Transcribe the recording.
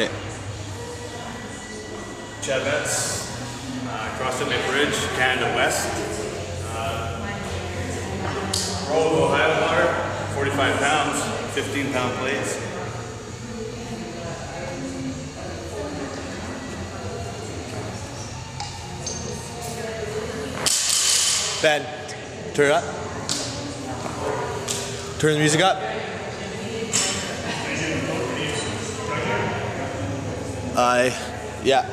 Okay. Chad Betts, uh, CrossFit Maple Ridge, Canada West. Uh, roll of Ohio water, 45 pounds, 15 pound plates. Ben, turn it up. Turn the music up. I, yeah.